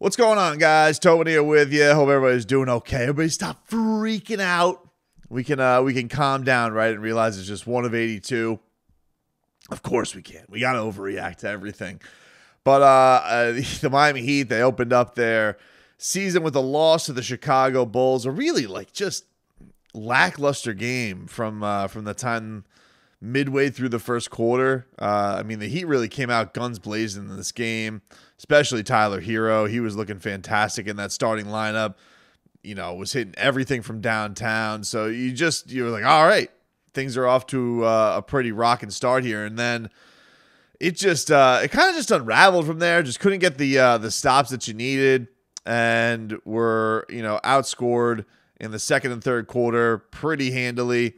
What's going on, guys? Tobin here with you. Hope everybody's doing okay. Everybody stop freaking out. We can uh we can calm down, right, and realize it's just one of 82. Of course we can. We gotta overreact to everything. But uh, uh the Miami Heat, they opened up their season with a loss to the Chicago Bulls. A really like just lackluster game from uh from the time midway through the first quarter. Uh, I mean, the Heat really came out guns blazing in this game, especially Tyler Herro. He was looking fantastic in that starting lineup. You know, was hitting everything from downtown. So you just you were like, all right, things are off to uh, a pretty rocking start here, and then it just uh, it kind of just unraveled from there. Just couldn't get the uh, the stops that you needed, and were you know outscored in the second and third quarter pretty handily.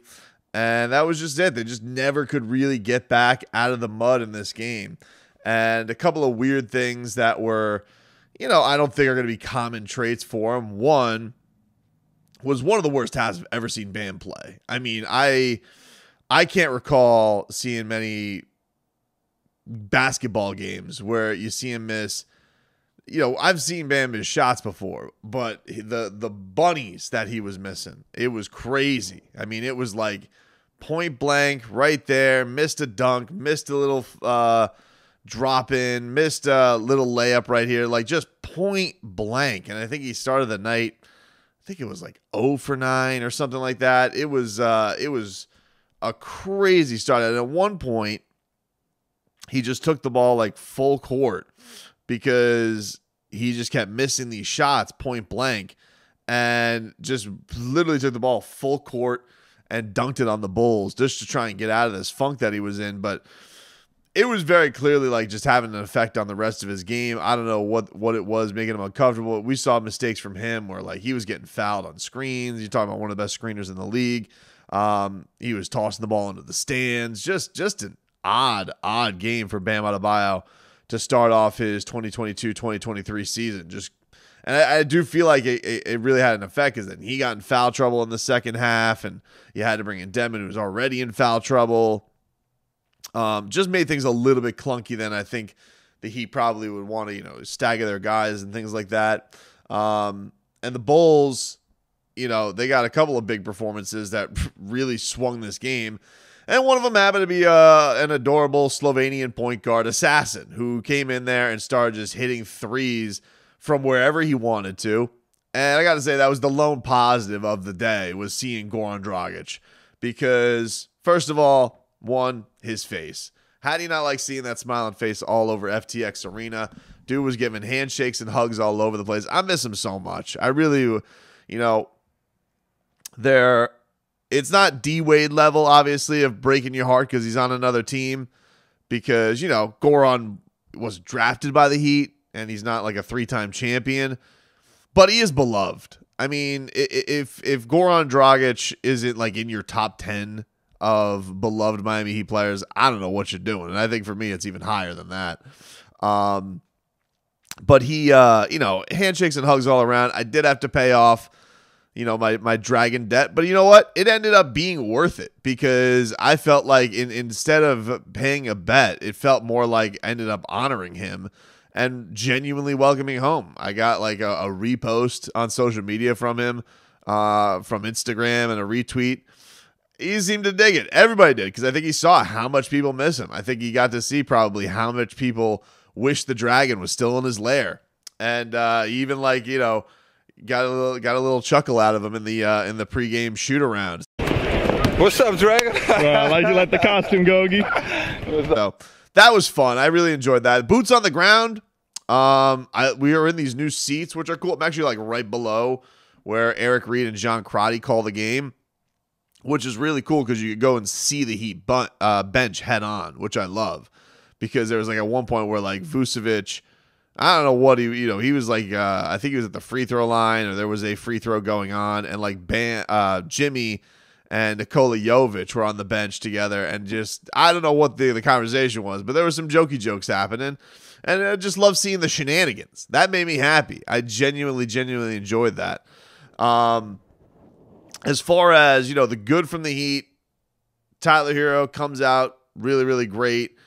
And that was just it. They just never could really get back out of the mud in this game. And a couple of weird things that were, you know, I don't think are going to be common traits for him. One was one of the worst times I've ever seen Bam play. I mean, I I can't recall seeing many basketball games where you see him miss you know, I've seen Bam miss shots before, but the the bunnies that he was missing, it was crazy. I mean, it was like point blank right there. Missed a dunk, missed a little uh, drop in, missed a little layup right here, like just point blank. And I think he started the night. I think it was like 0 for 9 or something like that. It was uh, it was a crazy start. And at one point, he just took the ball like full court because he just kept missing these shots point blank and just literally took the ball full court and dunked it on the Bulls just to try and get out of this funk that he was in. But it was very clearly like just having an effect on the rest of his game. I don't know what what it was making him uncomfortable. We saw mistakes from him where like he was getting fouled on screens. You're talking about one of the best screeners in the league. Um, he was tossing the ball into the stands. Just just an odd odd game for Bam Adebayo to start off his 2022-2023 season. Just and I, I do feel like it, it, it, really had an effect because then he got in foul trouble in the second half, and you had to bring in Dedmon, who was already in foul trouble. Um, just made things a little bit clunky. Then I think the Heat probably would want to, you know, stagger their guys and things like that. Um, and the Bulls, you know, they got a couple of big performances that really swung this game. And one of them happened to be uh, an adorable Slovenian point guard assassin who came in there and started just hitting threes from wherever he wanted to. And I got to say that was the lone positive of the day was seeing Goran Dragic because first of all, one his face. How do you not like seeing that smiling face all over FTX Arena? Dude was giving handshakes and hugs all over the place. I miss him so much. I really, you know, there it's not D Wade level, obviously, of breaking your heart because he's on another team. Because, you know, Goran was drafted by the Heat and he's not like a three time champion, but he is beloved. I mean, if if Goran Dragic isn't like in your top 10 of beloved Miami Heat players, I don't know what you're doing. And I think for me, it's even higher than that. Um, but he, uh, you know, handshakes and hugs all around. I did have to pay off you know my my dragon debt. But you know what? It ended up being worth it because i felt like in, instead of paying a bet it felt more like I ended up honoring him and genuinely welcoming home. I got like a, a repost on social media from him uh, from instagram and a retweet. He seemed to dig it. Everybody did because i think he saw how much people miss him. I think he got to see probably how much people wish the dragon was still in his lair. And uh, even like you know got a little got a little chuckle out of him in the uh, in the pregame shoot around. What's up, Dragon? well, I like you let the costume go, So that was fun. I really enjoyed that. Boots on the ground. Um, I we are in these new seats, which are cool. I'm actually like right below where Eric Reid and John Crotty call the game, which is really cool because you could go and see the Heat uh, bench head on, which I love because there was like at one point where like Vucevic I don't know what he, you know, he was like, uh, I think he was at the free throw line or there was a free throw going on, and like uh, Jimmy and Nikola Jovic were on the bench together, and just I don't know what the the conversation was, but there were some jokey jokes happening, and I just love seeing the shenanigans. That made me happy. I genuinely, genuinely enjoyed that. Um, as far as you know, the good from the Heat, Tyler Herro comes out really, really great.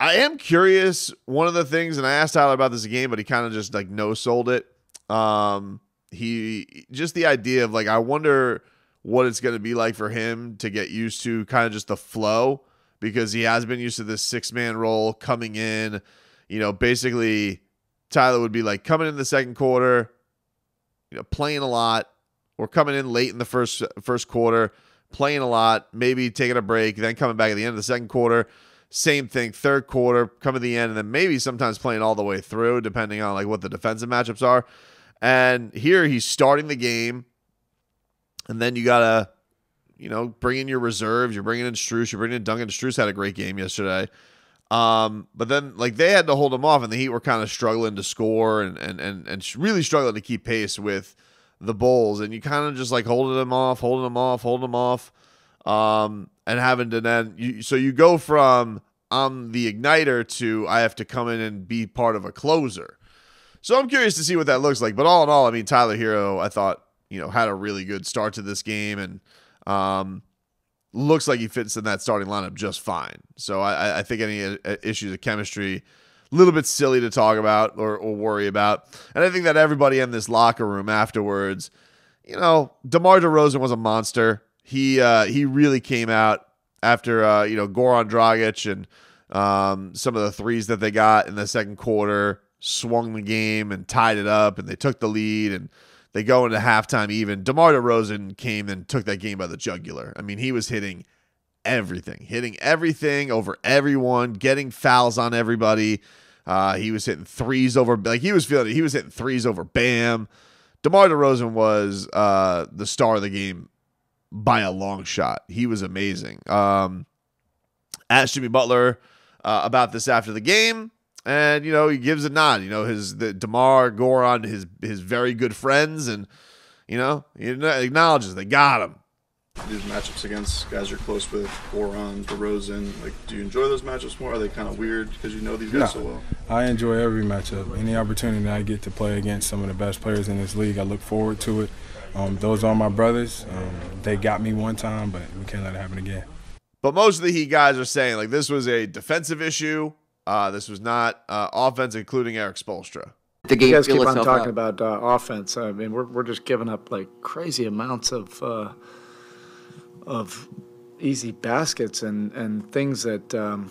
I am curious. One of the things, and I asked Tyler about this again, but he kind of just like no sold it. Um, he just the idea of like, I wonder what it's going to be like for him to get used to kind of just the flow because he has been used to this six man role coming in. You know, basically, Tyler would be like coming in the second quarter, you know, playing a lot, or coming in late in the first first quarter, playing a lot, maybe taking a break, then coming back at the end of the second quarter. Same thing, third quarter, coming to the end, and then maybe sometimes playing all the way through, depending on like what the defensive matchups are. And here he's starting the game, and then you gotta, you know, bring in your reserves. You're bringing in Strus. You're bringing in Duncan. Strus had a great game yesterday. Um, but then like they had to hold him off, and the Heat were kind of struggling to score and and and and really struggling to keep pace with the Bulls, and you kind of just like holding them off, holding them off, holding them off, um, and having to then you so you go from I'm the igniter to I have to come in and be part of a closer. So I'm curious to see what that looks like. But all in all, I mean Tyler Herro, I thought you know had a really good start to this game and um, looks like he fits in that starting lineup just fine. So I, I think any uh, issues of chemistry a little bit silly to talk about or, or worry about. And I think that everybody in this locker room afterwards, you know, DeMar DeRozan was a monster. He uh, he really came out after uh, you know Goran Dragic and um, some of the threes that they got in the second quarter, swung the game and tied it up, and they took the lead and they go into halftime even. DeMar DeRozan came and took that game by the jugular. I mean, he was hitting everything, hitting everything over everyone, getting fouls on everybody. Uh, he was hitting threes over, like he was feeling it. He was hitting threes over Bam. DeMar DeRozan was uh, the star of the game by a long shot. He was amazing. Um, asked Jimmy Butler uh, about this after the game, and you know he gives a nod. You know his the Demar Goran, his his very good friends, and you know he acknowledges they got him these matchups against guys you're close with, Goran, DeRozan? Like, do you enjoy those matchups more? Are they kind of weird because you know these guys no, so well? I enjoy every matchup. Any opportunity I get to play against some of the best players in this league, I look forward to it. Um, those are my brothers. Um, they got me one time, but we can't let it happen again. But most of the Heat guys are saying like this was a defensive issue. Uh, this was not uh, offense, including Erik Spoelstra. The game you guys keep on talking out. about uh, offense. I mean, we're we're just giving up like crazy amounts of uh, of easy baskets and, and things that um,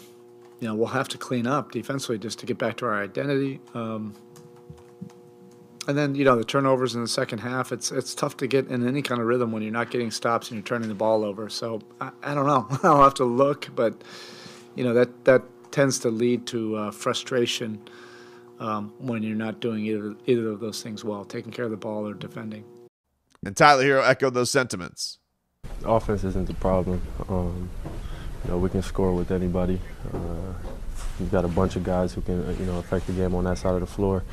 you know we'll have to clean up defensively just to get back to our identity. Um, and then you know the turnovers in the second half. It's it's tough to get in any kind of rhythm when you're not getting stops and you're turning the ball over. So I, I don't know. I'll have to look, but you know that that tends to lead to uh, frustration um, when you're not doing either either of those things well, taking care of the ball or defending. And Tyler Herro echoed those sentiments offense isn't the problem. Um, you know, we can score with anybody. Uh, we've got a bunch of guys who can, uh, you know, affect the game on that side of the floor.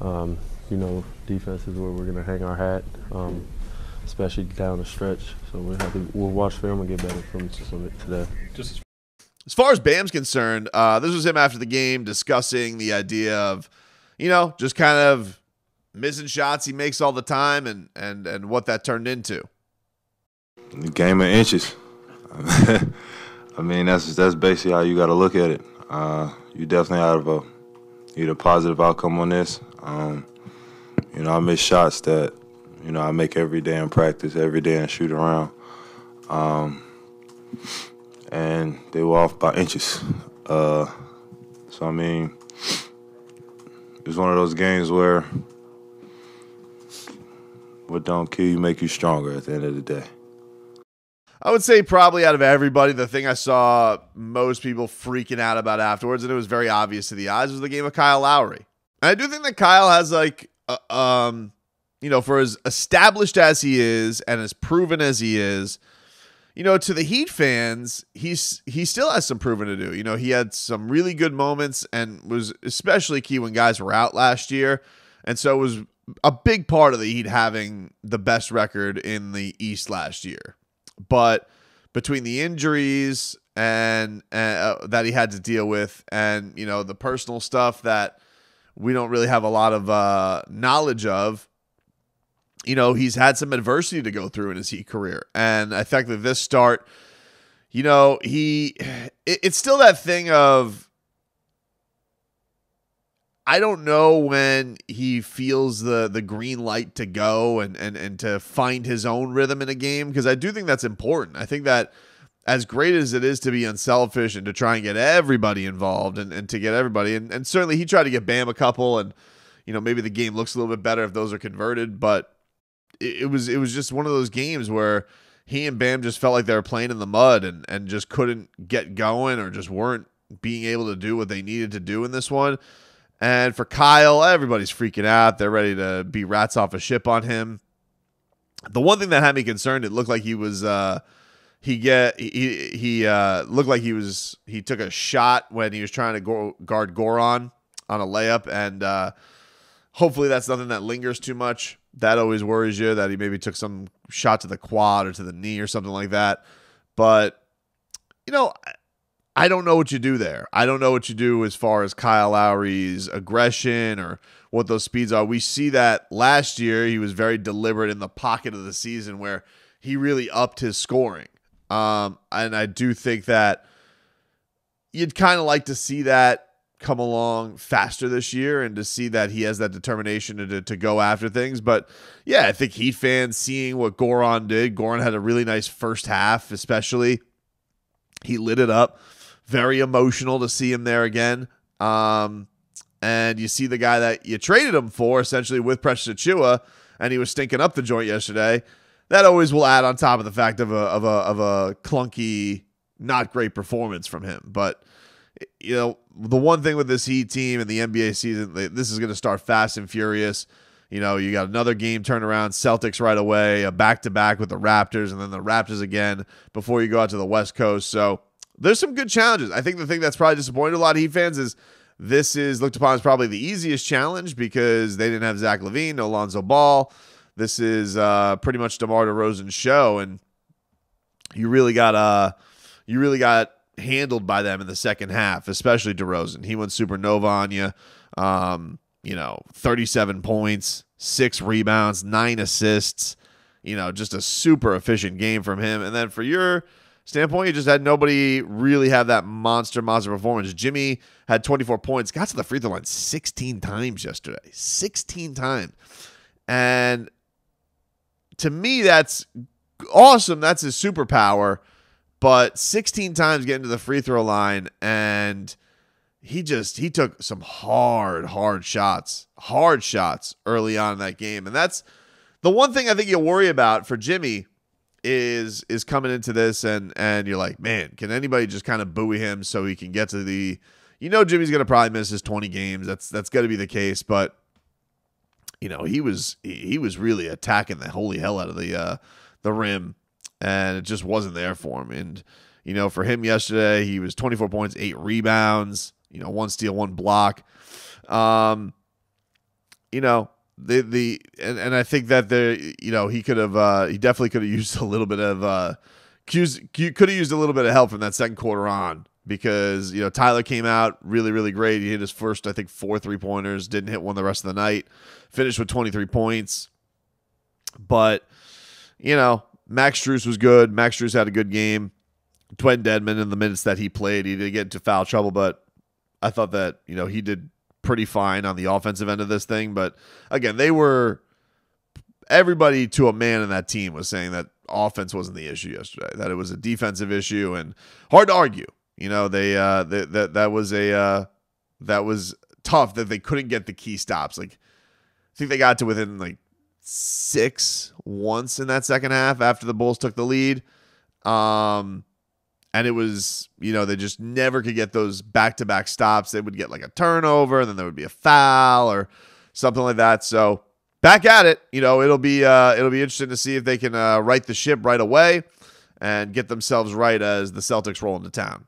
Um, you know, defense is where we're going to hang our hat, um, especially down the stretch. So we'll have to we'll watch film and get better from, from it today. Just as far as Bam's concerned, uh, this was him after the game discussing the idea of, you know, just kind of missing shots he makes all the time and and and what that turned into game of inches. I mean, that's that's basically how you got to look at it. Uh, you definitely have a either positive outcome on this. Um, you know, I miss shots that you know I make every day in practice, every day in shoot around, um, and they were off by inches. Uh, so I mean, it was one of those games where what don't kill you make you stronger at the end of the day. I would say probably out of everybody, the thing I saw most people freaking out about afterwards, and it was very obvious to the eyes, was the game of Kyle Lowry. And I do think that Kyle has like, uh, um, you know, for as established as he is and as proven as he is, you know, to the Heat fans, he's he still has some proving to do. You know, he had some really good moments and was especially key when guys were out last year, and so it was a big part of the Heat having the best record in the East last year but between the injuries and, uh, that he had to deal with, and you know the personal stuff that we don't really have a lot of uh, knowledge of, you know he's had some adversity to go through in his Heat career, and I think that this start, you know, he it, it's still that thing of I don't know when he feels the the green light to go and and and to find his own rhythm in a game because I do think that's important. I think that as great as it is to be unselfish and to try and get everybody involved and, and to get everybody and, and certainly he tried to get Bam a couple and you know maybe the game looks a little bit better if those are converted, but it, it was it was just one of those games where he and Bam just felt like they were playing in the mud and and just couldn't get going or just weren't being able to do what they needed to do in this one. And for Kyle, everybody's freaking out. They're ready to be rats off a ship on him. The one thing that had me concerned, it looked like he was uh he get he he uh looked like he was he took a shot when he was trying to go, guard Goran on a layup and uh hopefully that's nothing that lingers too much. That always worries you that he maybe took some shot to the quad or to the knee or something like that. But you know, I don't know what you do there. I don't know what you do as far as Kyle Lowry's aggression or what those speeds are. We see that last year he was very deliberate in the pocket of the season where he really upped his scoring. Um, and I do think that you'd kind of like to see that come along faster this year and to see that he has that determination to, to go after things. But yeah, I think Heat fans seeing what Goran did, Goran had a really nice first half, especially. He lit it up very emotional to see him there again. Um, and you see the guy that you traded him for essentially with Precious Achiuwa, and he was stinking up the joint yesterday. That always will add on top of the fact of a of a of a clunky, not great performance from him. But you know, the one thing with this Heat team and the NBA season, this is going to start fast and furious. You know, you got another game turnaround, Celtics right away, a back to back with the Raptors, and then the Raptors again before you go out to the West Coast. So there's some good challenges. I think the thing that's probably disappointed a lot of Heat fans is this is looked upon as probably the easiest challenge because they didn't have Zach LaVine, no Lonzo Ball. This is uh, pretty much DeMar DeRozan's show, and you really got uh, you really got handled by them in the second half, especially DeRozan. He went supernova on you. Um, you know, 37 points, six rebounds, nine assists. You know, just a super efficient game from him. And then for your standpoint, you just had nobody really have that monster, monster performance. Jimmy had 24 points, got to the free throw line 16 times yesterday. 16 times. And to me, that's awesome. That's his superpower. But 16 times getting to the free throw line and he just he took some hard hard shots hard shots early on in that game and that's the one thing i think you'll worry about for jimmy is is coming into this and and you're like, man, can anybody just kind of buoy him so he can get to the you know Jimmy's gonna probably miss his 20 games. That's that's gonna be the case, but you know, he was he was really attacking the holy hell out of the uh the rim and it just wasn't there for him. And you know, for him yesterday, he was 24 points, 8 rebounds, you know, one steal, one block. Um you know, the the and, and I think that the you know he could have uh, he definitely could have used a little bit of uh, could have used a little bit of help from that second quarter on because you know Tyler came out really really great. He hit his first I think four three pointers, didn't hit one the rest of the night. Finished with 23 points, but you know Max Strus was good. Max Strus had a good game. Dewayne Dedmon in the minutes that he played, he did get into foul trouble, but I thought that you know he did pretty fine on the offensive end of this thing. But again, they were everybody to a man in that team was saying that offense wasn't the issue yesterday, that it was a defensive issue, and hard to argue. You know, they uh they, that that was a uh that was tough that they couldn't get the key stops. Like I think they got to within like six once in that second half after the Bulls took the lead. Um and it was you know they just never could get those back to back stops. They would get like a turnover, and then there would be a foul or something like that. So back at it, you know it'll be uh, it'll be interesting to see if they can uh, right the ship right away and get themselves right as the Celtics roll into town.